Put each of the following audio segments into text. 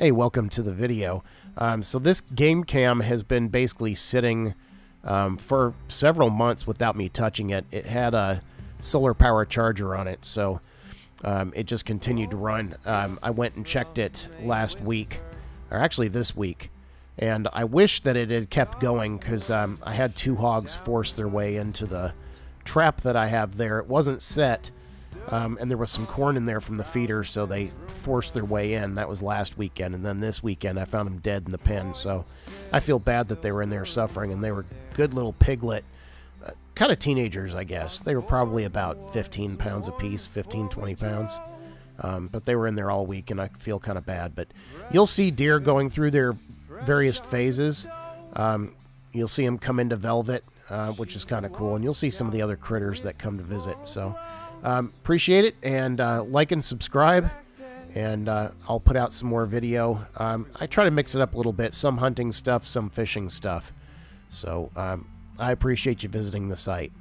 Hey, welcome to the video. Um, so this game cam has been basically sitting um, for several months without me touching it. It had a solar power charger on it, so um, it just continued to run. Um, I went and checked it last week, or actually this week, and I wish that it had kept going because um, I had two hogs force their way into the trap that I have there. It wasn't set, um, and there was some corn in there from the feeder, so they forced their way in. That was last weekend, and then this weekend I found them dead in the pen. So I feel bad that they were in there suffering, and they were good little piglet, uh, kind of teenagers, I guess. They were probably about 15 pounds apiece, 15, 20 pounds. Um, but they were in there all week, and I feel kind of bad. But you'll see deer going through their various phases. Um, you'll see them come into velvet, uh, which is kind of cool, and you'll see some of the other critters that come to visit. So um, appreciate it, and uh, like and subscribe, and uh, I'll put out some more video. Um, I try to mix it up a little bit, some hunting stuff, some fishing stuff. So um, I appreciate you visiting the site.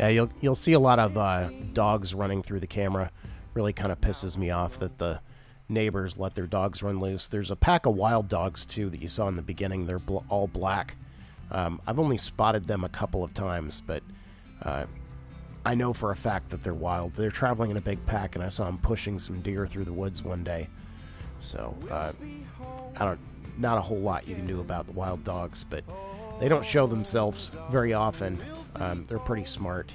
Yeah, you'll you'll see a lot of uh, dogs running through the camera. Really kind of pisses me off that the neighbors let their dogs run loose. There's a pack of wild dogs too that you saw in the beginning. They're bl all black. Um, I've only spotted them a couple of times, but uh, I know for a fact that they're wild. They're traveling in a big pack, and I saw them pushing some deer through the woods one day. So uh, I don't, not a whole lot you can do about the wild dogs, but they don't show themselves very often. Um, they're pretty smart.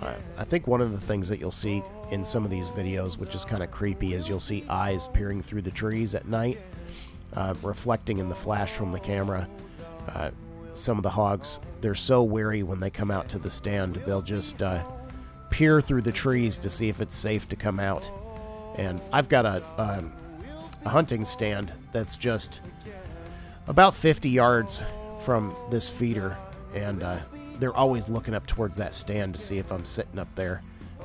Uh, I think one of the things that you'll see in some of these videos, which is kind of creepy, is you'll see eyes peering through the trees at night, uh, reflecting in the flash from the camera. Uh, some of the hogs, they're so wary when they come out to the stand, they'll just uh, peer through the trees to see if it's safe to come out. And I've got a, um, a hunting stand that's just about 50 yards from this feeder, and uh, they're always looking up towards that stand to see if I'm sitting up there.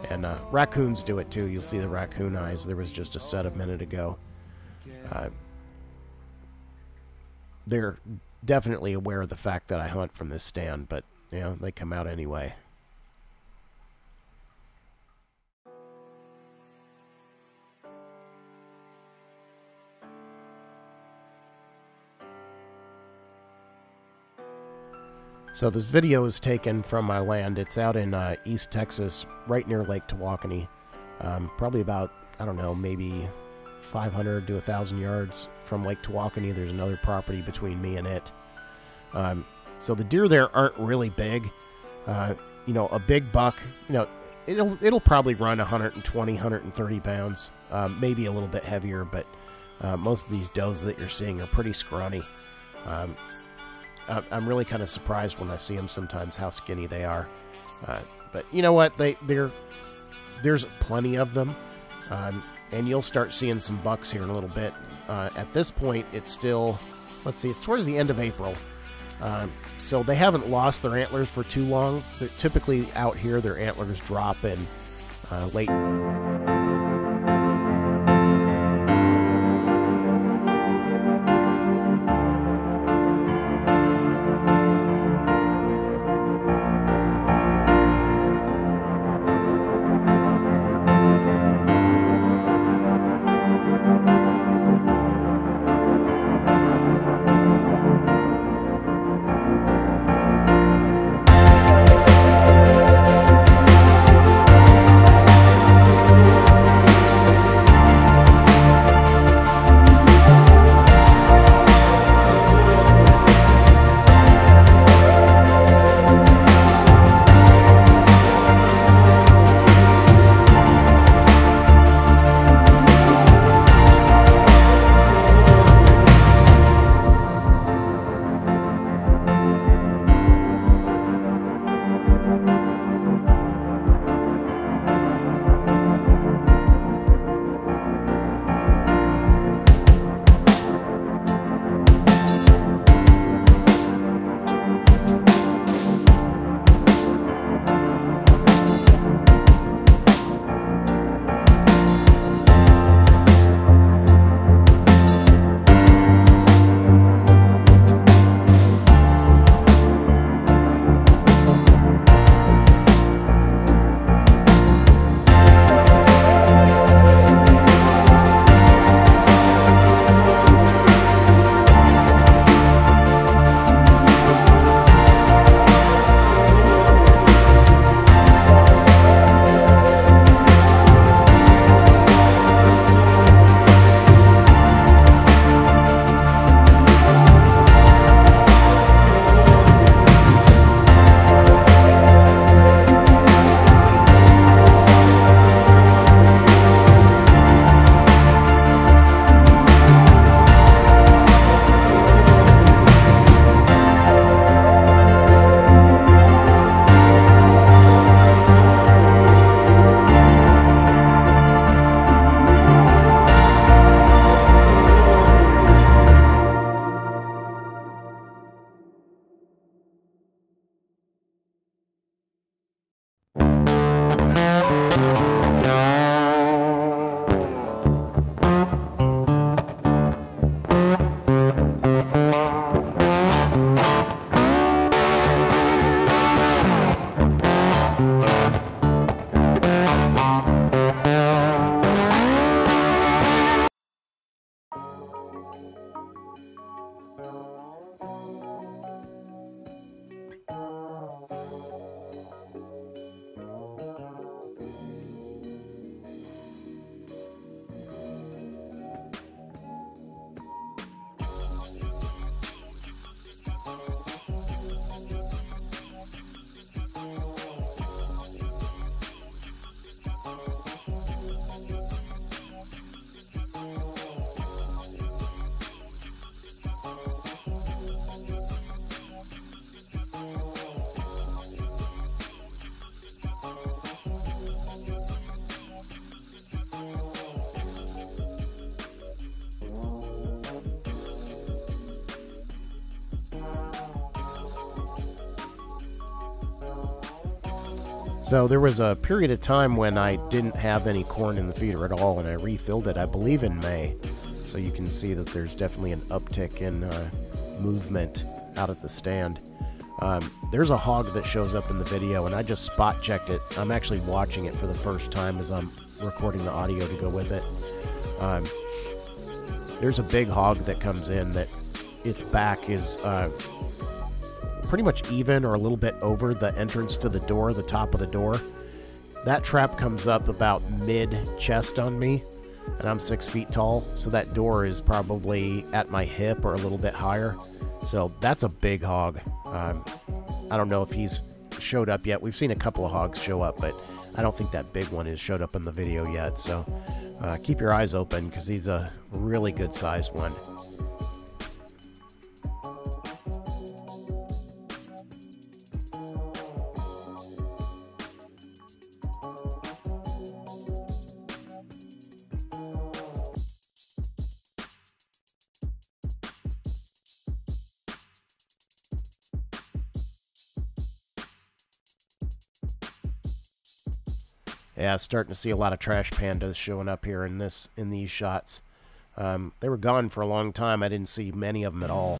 And uh, raccoons do it too. You'll see the raccoon eyes. There was just a set a minute ago. Uh, they're definitely aware of the fact that I hunt from this stand, but you know they come out anyway. So this video is taken from my land. It's out in uh, East Texas, right near Lake Tawakoni. Um, probably about, I don't know, maybe 500 to 1,000 yards from Lake Tawakoni. There's another property between me and it. Um, so the deer there aren't really big. Uh, you know, a big buck, you know, it'll it'll probably run 120, 130 pounds, um, maybe a little bit heavier, but uh, most of these does that you're seeing are pretty scrawny. Um, I'm really kind of surprised when I see them sometimes how skinny they are. Uh, but you know what? They they're there's plenty of them, um, and you'll start seeing some bucks here in a little bit. Uh, at this point, it's still let's see, it's towards the end of April. Um, so they haven't lost their antlers for too long. They're typically out here, their antlers drop in uh, late. So there was a period of time when I didn't have any corn in the feeder at all, and I refilled it, I believe, in May. So you can see that there's definitely an uptick in uh, movement out at the stand. Um, there's a hog that shows up in the video, and I just spot checked it. I'm actually watching it for the first time as I'm recording the audio to go with it. Um, there's a big hog that comes in that its back is uh, pretty much even or a little bit over the entrance to the door, the top of the door. That trap comes up about mid chest on me, and I'm six feet tall, so that door is probably at my hip or a little bit higher. So that's a big hog. Um, I don't know if he's showed up yet. We've seen a couple of hogs show up, but I don't think that big one has showed up in the video yet. So uh, keep your eyes open because he's a really good sized one. Yeah, starting to see a lot of trash pandas showing up here in this in these shots. Um, they were gone for a long time. I didn't see many of them at all.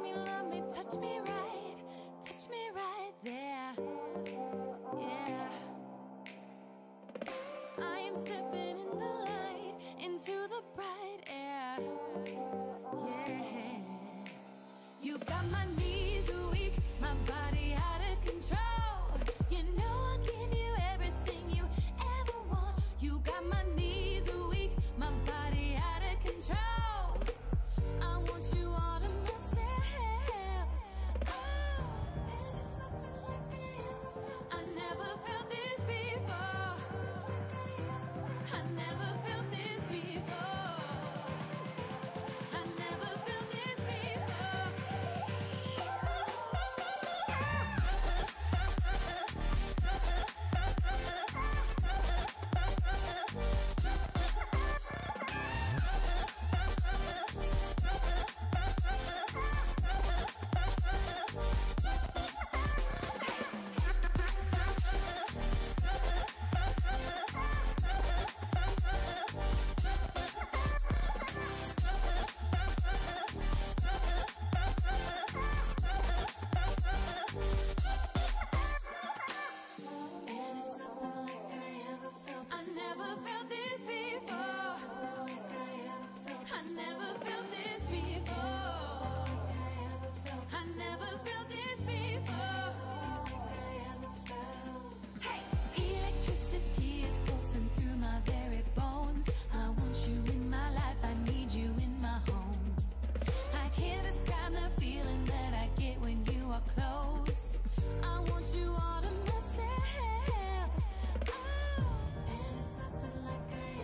Me, love me, touch me right, touch me right there. Yeah. I am stepping in the light, into the bright air. Yeah. You got my knees weak, my body out of control.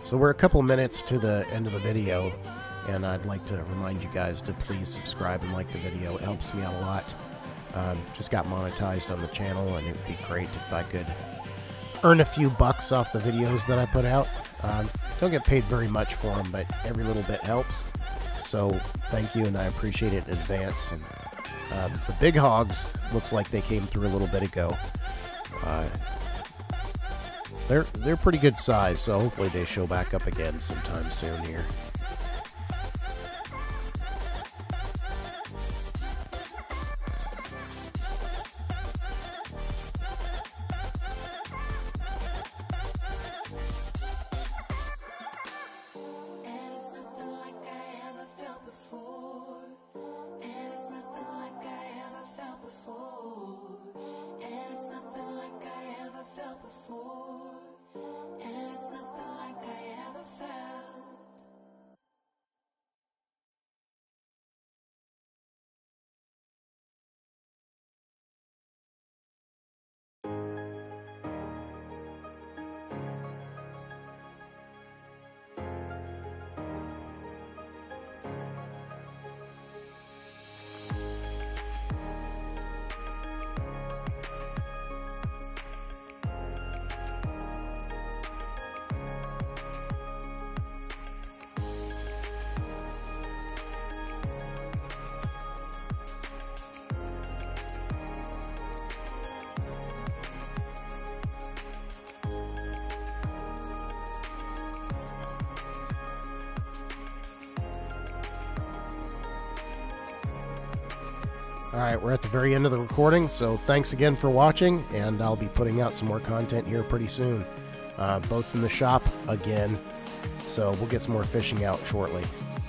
So we're a couple minutes to the end of the video, and I'd like to remind you guys to please subscribe and like the video. It helps me out a lot. Um, just got monetized on the channel, and it would be great if I could earn a few bucks off the videos that I put out. Um, don't get paid very much for them, but every little bit helps. So thank you, and I appreciate it in advance. And um, the big hogs looks like they came through a little bit ago. Uh, they're they're pretty good size, so hopefully they show back up again sometime soon here. All right, we're at the very end of the recording, so thanks again for watching, and I'll be putting out some more content here pretty soon. Uh, boats in the shop again, so we'll get some more fishing out shortly.